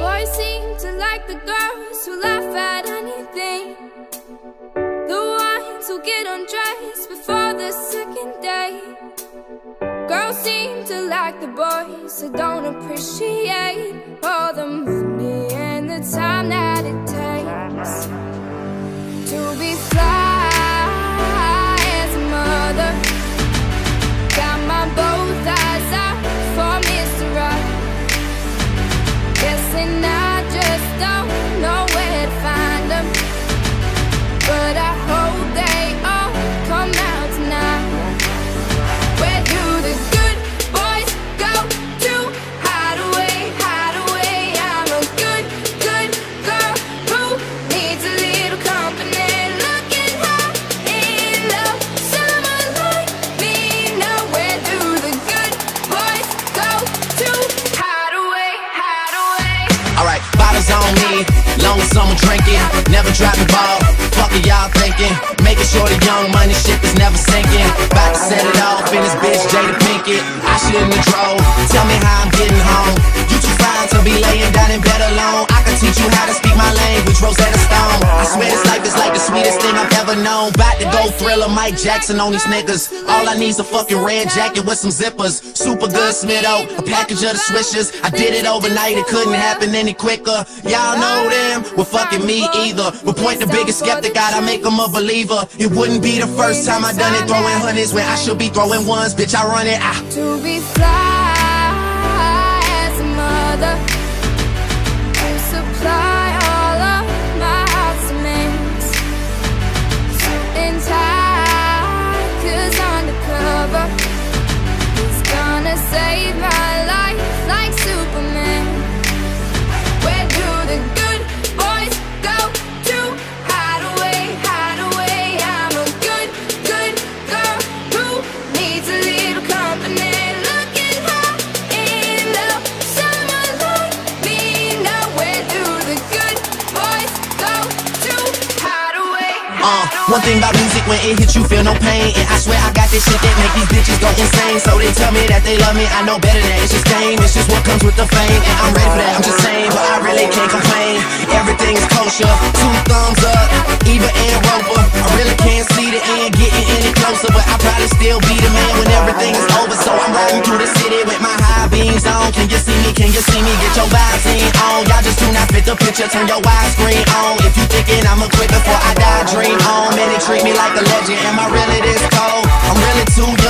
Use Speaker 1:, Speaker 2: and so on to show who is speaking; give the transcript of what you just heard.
Speaker 1: Boys seem to like the girls who laugh at anything. The ones who get undressed before the second day. Girls seem to like the boys who don't appreciate
Speaker 2: on me, long as someone drinking. Never dropping ball, fuck are y'all thinking? Making sure the young money ship is never sinking. About to set it off in this bitch, Jada Pinkett. I shouldn't have drove. Tell me how I'm getting home. You too fine to be laying down in bed alone. Teach you how to speak my language, Rosetta Stone. I swear this life is like the sweetest thing I've ever known. About to go thriller Mike Jackson on these niggas. All I need's a fucking red jacket with some zippers. Super good Smitto, a package of the swishers. I did it overnight, it couldn't happen any quicker. Y'all know them, well fucking me either. But point the biggest skeptic out, I make them a believer. It wouldn't be the first time I done it, throwing hundreds when I should be throwing ones. Bitch, I run it. Ah.
Speaker 1: to be fly
Speaker 2: one thing about music, when it hits you, feel no pain. And I swear I got this shit that make these bitches go insane. So they tell me that they love me, I know better than it's just game. It's just what comes with the fame, and I'm ready for that. I'm just saying, but I really can't complain. Everything is kosher, two thumbs up, Ebert and Roeper. I really can't see the end getting any closer, but I probably still be the man when everything is over. So I'm riding through the city with my high Can you see me? Can you see me? Get your vibes in on. Y'all just do not fit the picture. Turn your widescreen on. If you thinking I'ma quit before I die, dream on. Man, they treat me like a legend. Am I really this cold? I'm really too young